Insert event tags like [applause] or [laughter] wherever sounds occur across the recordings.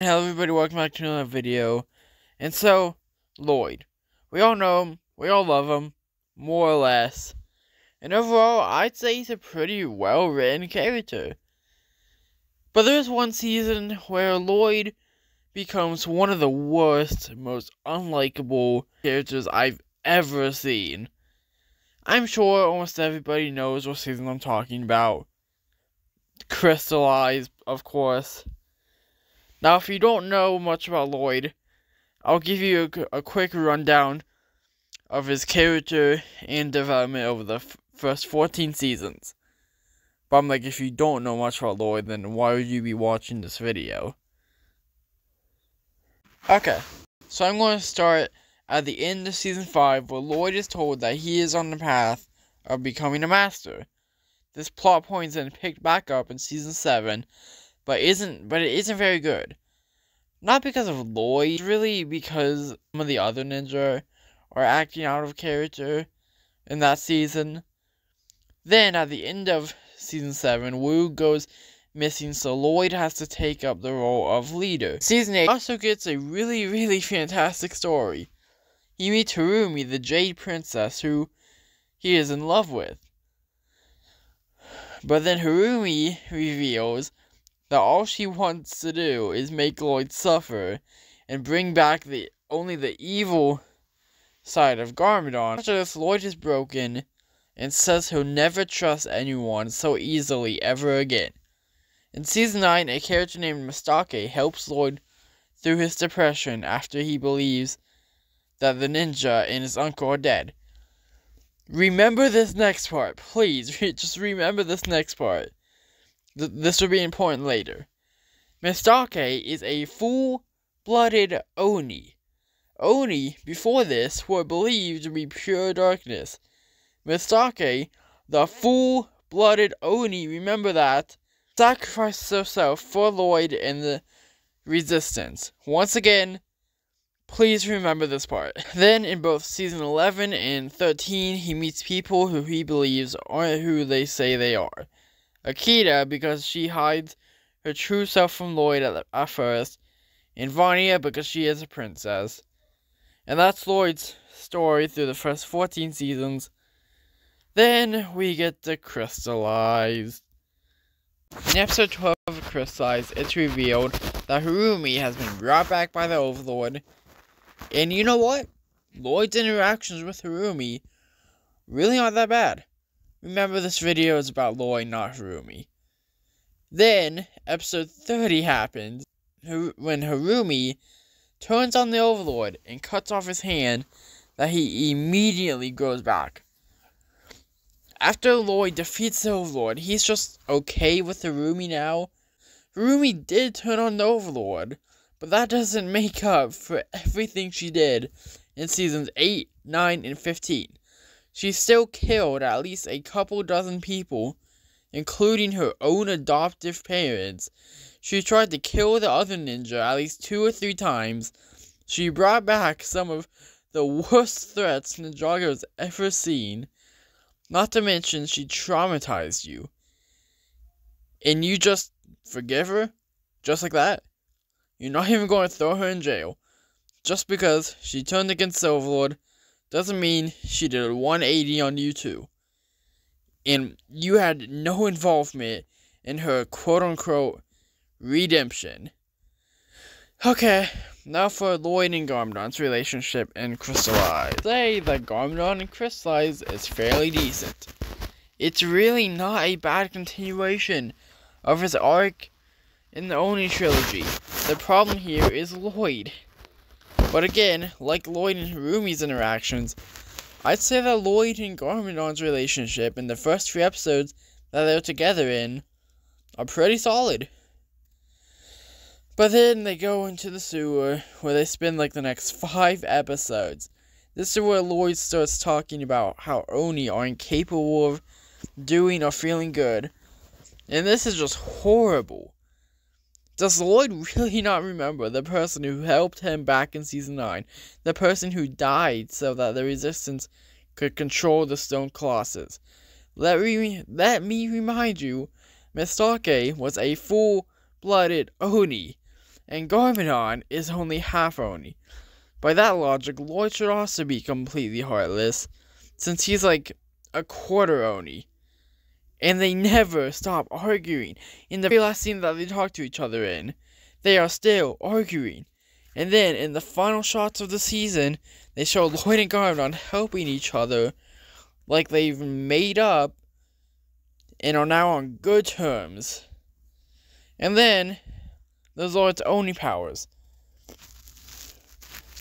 Hello everybody, welcome back to another video. And so, Lloyd. We all know him, we all love him, more or less. And overall, I'd say he's a pretty well written character. But there's one season where Lloyd becomes one of the worst, most unlikable characters I've ever seen. I'm sure almost everybody knows what season I'm talking about. Crystalized, of course. Now, if you don't know much about Lloyd, I'll give you a, a quick rundown of his character and development over the first 14 seasons. But I'm like, if you don't know much about Lloyd, then why would you be watching this video? Okay, so I'm going to start at the end of season 5, where Lloyd is told that he is on the path of becoming a master. This plot point is then picked back up in season 7 but isn't but it isn't very good. Not because of Lloyd, really because some of the other ninja are acting out of character in that season. Then at the end of season seven, Wu goes missing, so Lloyd has to take up the role of leader. Season 8 also gets a really, [laughs] really fantastic story. He meets Harumi, the Jade Princess, who he is in love with. But then Harumi reveals that all she [laughs] wants to do is make Lloyd suffer and bring back the only the evil side of Garmadon. After this, Lloyd is broken and says he'll never trust anyone so easily ever again. In season 9, a character named Mistake helps Lloyd through his depression after he believes that the ninja and his uncle are dead. Remember this next part, please. [laughs] Just remember this next part. Th- this will be important later. Mistake is a full blooded Oni. Oni, before this, were believed to be pure darkness. Mistake, the full blooded Oni, remember that, sacrificed herself for Lloyd and the resistance. Once again, please remember this part. [laughs] Then, in both season 11 and 13, he meets people who he believes aren't who they say they are. Akita because she hides her true self from Lloyd at, at first, and Vania because she is a princess. And that's Lloyd's story through the first 14 seasons. Then we get to Crystallize. In episode 12 of Crystallize, it's revealed that Harumi has been brought back by the Overlord. And you know what? Lloyd's interactions with Harumi really aren't that bad. Remember, this video is about Lloyd, not Harumi. Then, episode 30 happens when Harumi turns on the Overlord and cuts off his hand that he immediately grows back. After Lloyd defeats the Overlord, he's just okay with Harumi now. Harumi did turn on the Overlord, but that doesn't make up for everything she did in seasons 8, 9, and 15. She still killed at least a couple dozen people, including her own adoptive parents. She tried to kill the other ninja at least two or three times. She brought back some of the worst threats Ninjago has ever seen. Not to mention, she traumatized you. And you just forgive her? Just like that? You're not even going to throw her in jail. Just because she turned against Overlord doesn't mean she did a 180 on you too. And you had no involvement in her quote unquote redemption. Okay, now for Lloyd and Garmadon's relationship and Crystallize. Say that Garmadon and Crystallize is fairly decent. It's really not a bad continuation of his arc in the Oni trilogy. The problem here is Lloyd. But again, like Lloyd and Harumi's interactions, I'd say that Lloyd and Garmadon's relationship in the first three episodes that they're together in are pretty solid. But then they go into the sewer where they spend like the next five episodes. This is where Lloyd starts talking about how Oni are incapable of doing or feeling good. And this is just horrible. Does Lloyd really [laughs] not remember the person who helped him back in season 9? The person who died so that the resistance could control the stone colossus? Let me, let me remind you, Mistake was a full blooded Oni. And Garmadon is only half Oni. By that logic, Lloyd should also be completely heartless, since he's like a quarter Oni. And they never stop arguing. In the very last scene that they talk to each other in, they are still arguing. And then in the final shots of the season, they show Lloyd and Garmadon helping each other like they've made up and are now on good terms. And then there's Lloyd's Oni powers.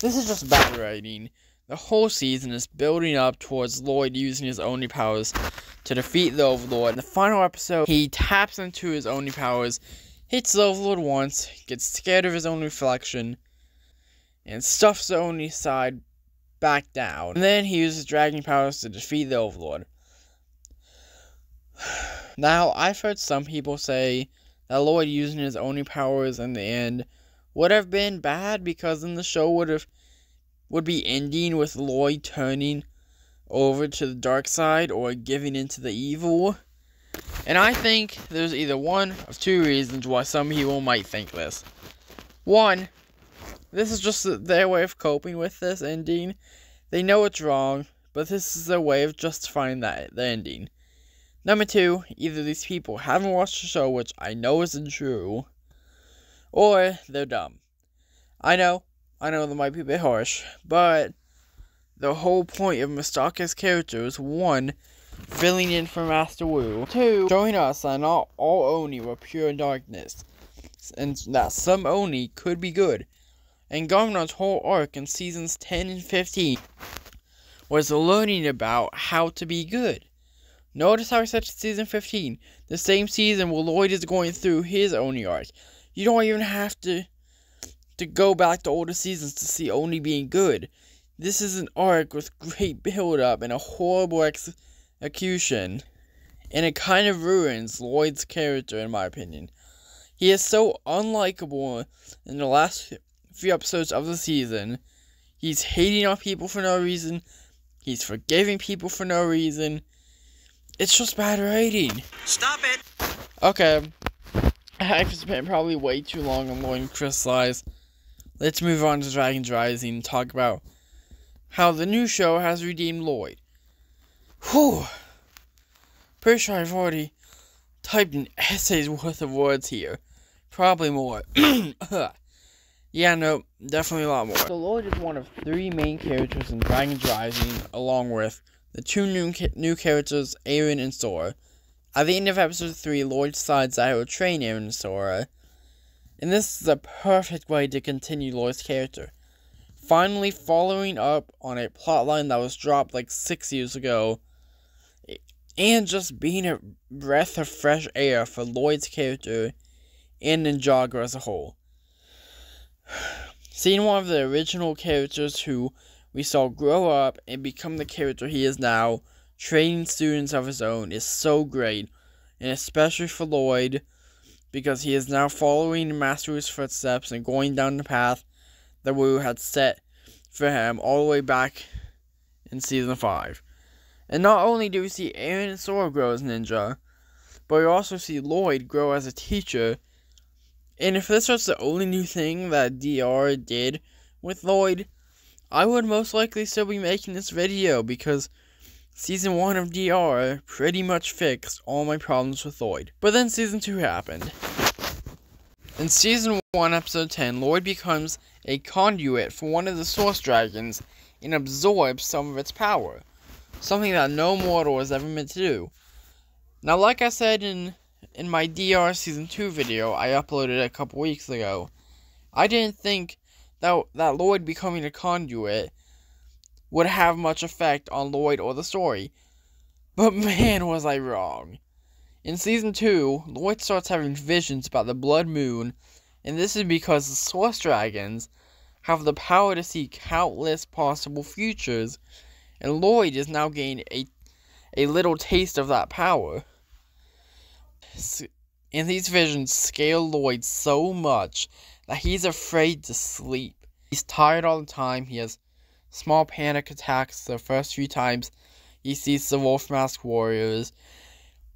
This is just bad writing. The whole season is building up towards Lloyd using his Oni powers to defeat the Overlord. In the final episode, he taps into his Oni powers, hits the Overlord once, gets scared of his own reflection, and stuffs the Oni side back down. And then he uses dragon powers to defeat the Overlord. [sighs] Now, I've heard some people say that Lloyd using his Oni powers in the end would have been bad because then the show would have would be ending with Lloyd turning over to the dark side or giving into the evil. And I think there's either one of two reasons why some people might think this. One, this is just their way of coping with this ending. They know it's wrong, but this is their way of justifying that the ending. Number two, either these people haven't watched the show, which I know isn't true, or they're dumb. I know, I know that might be a bit harsh, but the whole point of Mistake's character is one, filling in for Master Wu, two, showing us that not all Oni were pure darkness, and that some Oni could be good. And Garmadon's whole arc in seasons 10 and 15 was learning about how to be good. Notice how I said season 15, the same season where Lloyd is going through his Oni arc. You don't even have to to go back to older seasons to see Oni being good. This is an arc with great build up and a horrible execution, and it kind of ruins Lloyd's character in my opinion. He is so unlikable in the last few episodes of the season. He's hating on people for no reason. He's forgiving people for no reason it's just bad writing. Stop it! Okay. [laughs] I've spent probably way too long on Lloyd Crystallize. Let's move on to Dragons Rising and talk about how the new show has redeemed Lloyd. Whew. Pretty sure I've already typed an essay's [laughs] worth of words here. Probably more. [clears throat] yeah, no, definitely a lot more. So Lloyd is one of three main characters in Dragons Rising, along with the two new, new characters, Arin and Sora. At the end of episode 3, Lloyd decides that he will train Arin and Sora. And this is a perfect way to continue Lloyd's character. Finally following up on a plotline that was dropped like six years ago. And just being a breath of fresh air for Lloyd's character and Ninjago as a whole. [sighs] Seeing one of the original characters who we saw grow up and become the character he is now, training students of his own, is so great, and especially for Lloyd, because he is now following Master Wu's footsteps and going down the path that Wu had set for him all the way back in season 5. And not only do we see Arin and Sora grow as ninja, but we also see Lloyd grow as a teacher. And if this was the only new thing that DR did with Lloyd, I would most likely still be making this video because Season 1 of DR pretty much fixed all my problems with Lloyd. But then Season 2 happened. In Season 1, Episode 10, Lloyd becomes a conduit for one of the Source Dragons and absorbs some of its power. Something that no mortal was ever meant to do. Now, like I said in, in my DR Season 2 video I uploaded a couple weeks ago, I didn't think that, that Lloyd becoming a conduit would have much effect on Lloyd or the story. But [laughs] man, was I wrong. In season 2, Lloyd starts having visions about the Blood Moon, and this is because the Source Dragons have the power to see countless possible futures, and Lloyd has now gained a, a little taste of that power. And these visions scare Lloyd so much that he's afraid to sleep. He's tired all the time. He has small panic attacks the first few times he sees the Wolf Mask Warriors.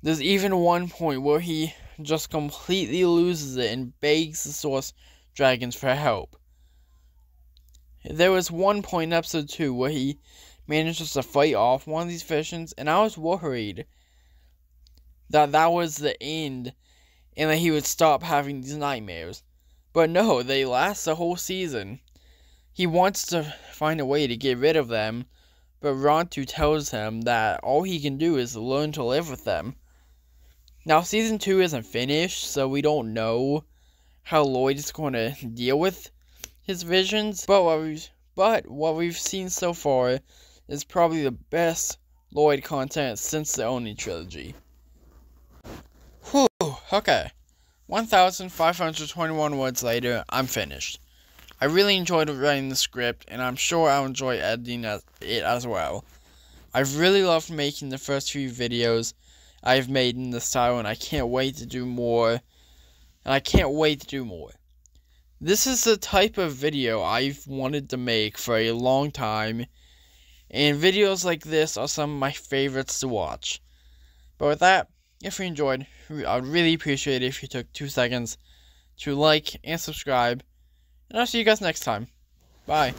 There's even one point where he just completely loses it and begs the source dragons for help. There was one point in episode 2 where he manages to fight off one of these visions, and I was worried that that was the end and that he would stop having these nightmares. But no, they last the whole season. He wants to find a way to get rid of them, but Rontu tells him that all he can do is learn to live with them. Now, season 2 isn't finished, so we don't know how Lloyd is going [laughs] to deal with his visions, but what we've, but what we've seen so far is probably the best Lloyd content since the Oni trilogy. Whew, okay. 1,521 words later, I'm finished. I really enjoyed writing the script, and I'm sure I'll enjoy editing it as well. I've really loved making the first few videos I've made in this style, and I can't wait to do more. And I can't wait to do more. This is the type of video I've wanted to make for a long time, and videos like this are some of my favorites to watch. But with that, if you enjoyed, I'd really appreciate it if you took two seconds to like and subscribe. And I'll see you guys next time. Bye.